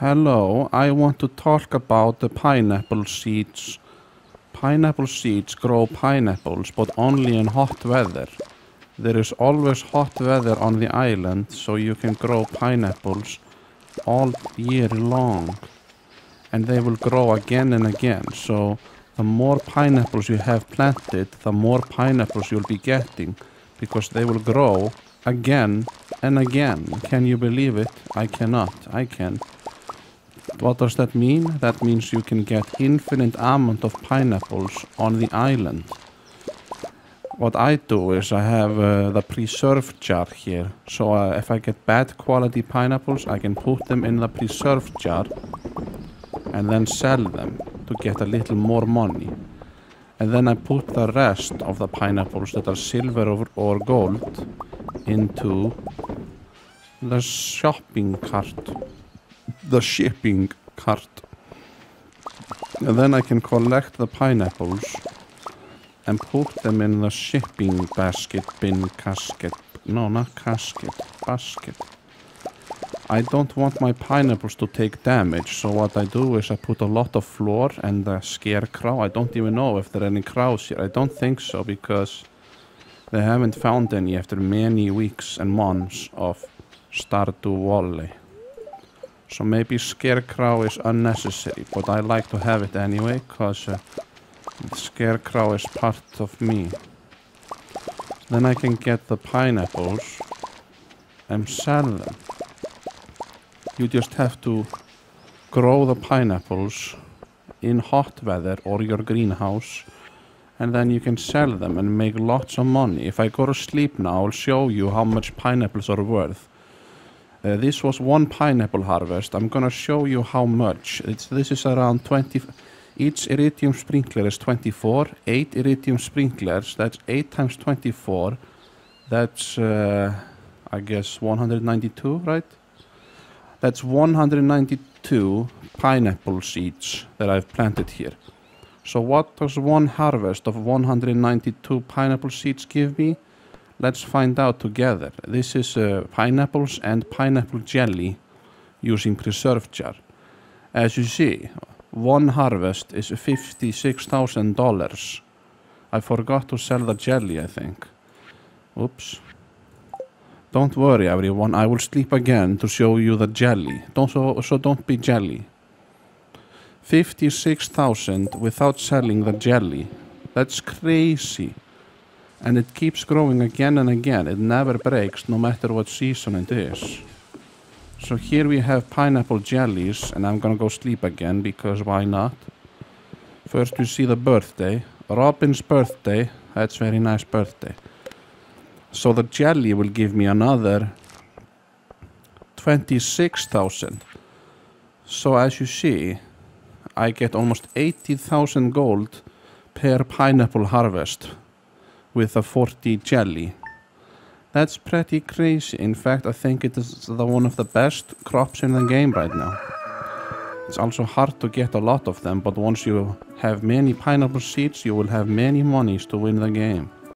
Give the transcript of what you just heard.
Hello, I want to talk about the pineapple seeds. Pineapple seeds grow pineapples, but only in hot weather. There is always hot weather on the island, so you can grow pineapples all year long. And they will grow again and again, so the more pineapples you have planted, the more pineapples you'll be getting, because they will grow again and again. Can you believe it? I cannot. I can. What does that mean? That means you can get infinite amount of pineapples on the island. What I do is I have uh, the preserved jar here. So uh, if I get bad quality pineapples, I can put them in the preserved jar and then sell them to get a little more money. And then I put the rest of the pineapples that are silver or gold into the shopping cart the shipping cart. And then I can collect the pineapples and put them in the shipping basket, bin, casket. No, not casket, basket. I don't want my pineapples to take damage, so what I do is I put a lot of floor and a scarecrow. I don't even know if there are any crows here. I don't think so because they haven't found any after many weeks and months of Stardew Valley. So maybe Scarecrow is unnecessary, but I like to have it anyway, because uh, Scarecrow is part of me. Then I can get the pineapples and sell them. You just have to grow the pineapples in hot weather or your greenhouse and then you can sell them and make lots of money. If I go to sleep now, I'll show you how much pineapples are worth. Uh, this was one pineapple harvest. I'm gonna show you how much. It's, this is around 20. Each iridium sprinkler is 24. 8 iridium sprinklers, that's 8 times 24. That's, uh, I guess, 192, right? That's 192 pineapple seeds that I've planted here. So what does one harvest of 192 pineapple seeds give me? Let's find out together. This is uh, pineapples and pineapple jelly using preserve jar. As you see, one harvest is $56,000. I forgot to sell the jelly, I think. Oops. Don't worry, everyone. I will sleep again to show you the jelly. Don't so, so don't be jelly. 56,000 without selling the jelly. That's crazy and it keeps growing again and again. It never breaks no matter what season it is. So here we have pineapple jellies and I'm gonna go sleep again because why not? First we see the birthday. Robin's birthday. That's very nice birthday. So the jelly will give me another 26,000. So as you see, I get almost 80,000 gold per pineapple harvest with a 40 jelly. That's pretty crazy. In fact, I think it is the one of the best crops in the game right now. It's also hard to get a lot of them, but once you have many pineapple seeds, you will have many monies to win the game.